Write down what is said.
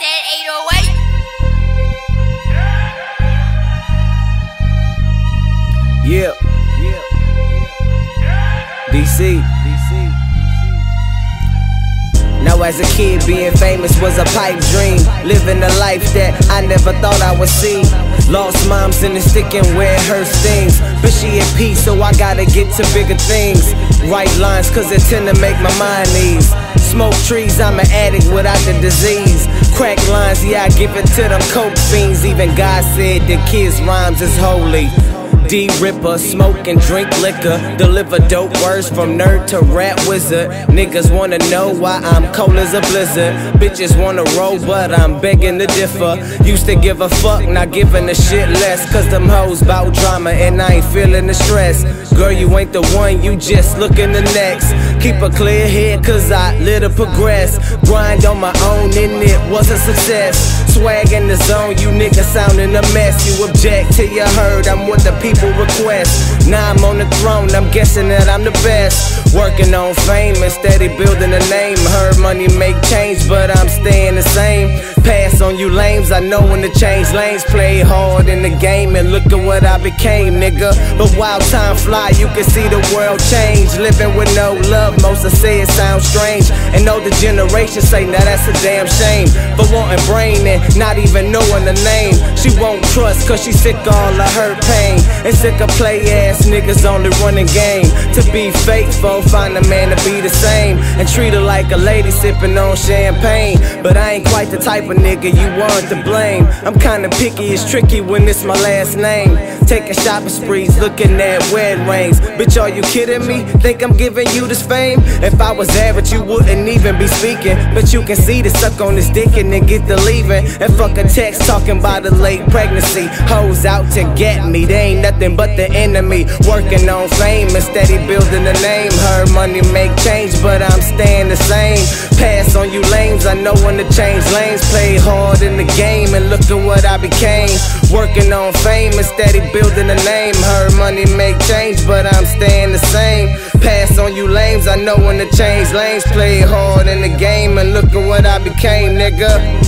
that 808. Yeah. Yeah. DC. DC. Now as a kid, being famous was a pipe dream. Living a life that I never thought I would see. Lost moms in the stick and it hurts things. But she at peace, so I gotta get to bigger things. Write lines, cause it tend to make my mind ease. Smoke trees, I'm an addict without the disease. Crack lines, yeah, I give it to them coke fiends. Even God said the kids' rhymes is holy. D Ripper, smoke and drink liquor. Deliver dope words from nerd to rap wizard. Niggas wanna know why I'm cold as a blizzard. Bitches wanna roll, but I'm begging to differ. Used to give a fuck, not giving a shit less. Cause them hoes bout drama and I ain't feeling the stress. Girl, you ain't the one, you just looking the next. Keep a clear head, cause I to progress. Grind on my own, and it was a success. Swag in the zone, you niggas sounding a mess. You object till you heard I'm what the people request. Now I'm on the throne, I'm guessing that I'm the best. Working on fame and steady building a name. Heard money make change, but I'm staying the same. Pass on you lames, I know when to change lanes. Play hard in the game and look at what I became, nigga. But while time fly, you can see the world change. Living with no love, most of say it sounds strange. And older generations say, now that's a damn shame. For wanting brain and not even knowing the name. She won't trust cause she sick all of her pain. And sick of play ass niggas only running game. To be faithful, find a man to be the same. And treat her like a lady sipping on champagne. But I ain't quite the type of nigga you want to blame. I'm kinda picky, it's tricky when it's my last name. Taking shopping sprees, looking at wedding rings. Bitch, are you kidding me? Think I'm giving you this fame? If I was average, you wouldn't even be speaking. But you can see the suck on this dick and then get the leaving. And fuck a text talking about a late pregnancy. Hoes out to get me, they ain't nothing but the enemy. Working on fame and steady building a name. Heard money make change, but I'm staying the same. Pass on you lames, I know when to change lanes. Play hard in the game and look at what I became. Working on fame and steady building a name. Heard money make change, but I'm staying the same. Pass on you lames, I know when to change lanes. Play hard in the game and look at what I became, nigga.